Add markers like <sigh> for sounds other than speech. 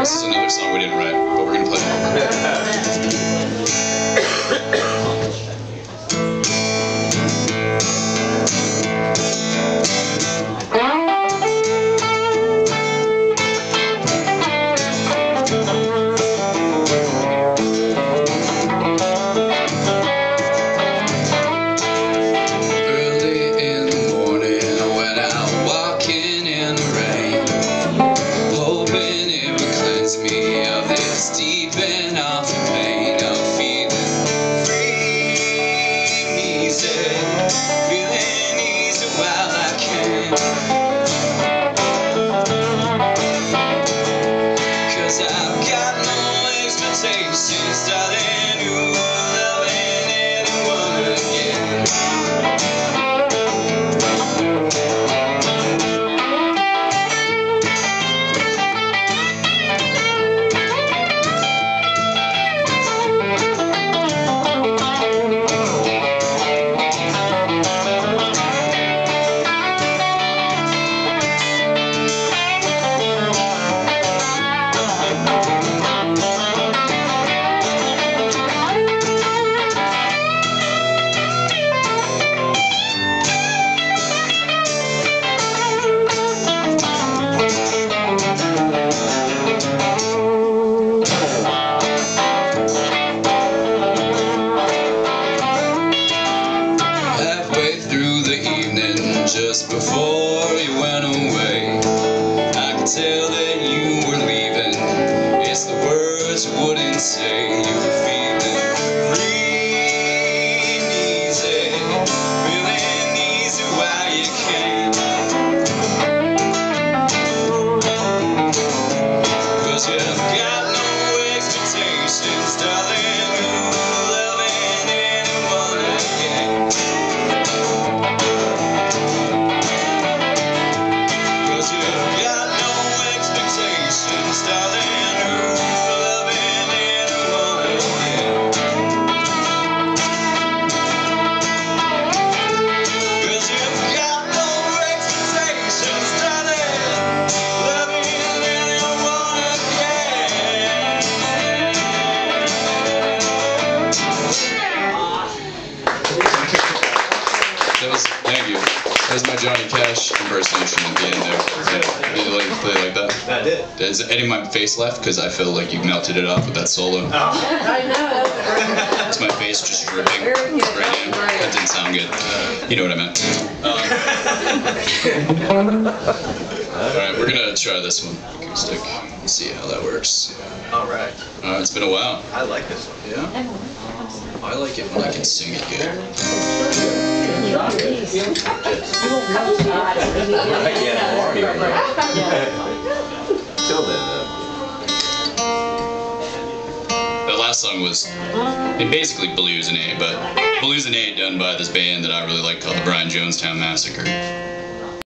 This is another song we didn't write, but we're gonna play it. <laughs> cleanse me of this deep and awful pain of feeling free and easy, feeling easy while I can. Cause I've got no expectations, darling, ooh, just before you went away, I could tell that you were leaving. It's the words you wouldn't say. Johnny Cash impersonation at the end there. Did you like play like that? I did. Is any of my face left? Because I feel like you melted it off with that solo. Oh. I know. It's my face just dripping right in. That didn't sound good. You know what I meant. Um, <laughs> all right, we're gonna try this one acoustic. Let's see how that works. All right. Uh, it's been a while. I like this one. Yeah. I like it when I can sing it good. Then, though. That last song was it basically blues and A, but blues and A done by this band that I really like called the Brian Jonestown Massacre.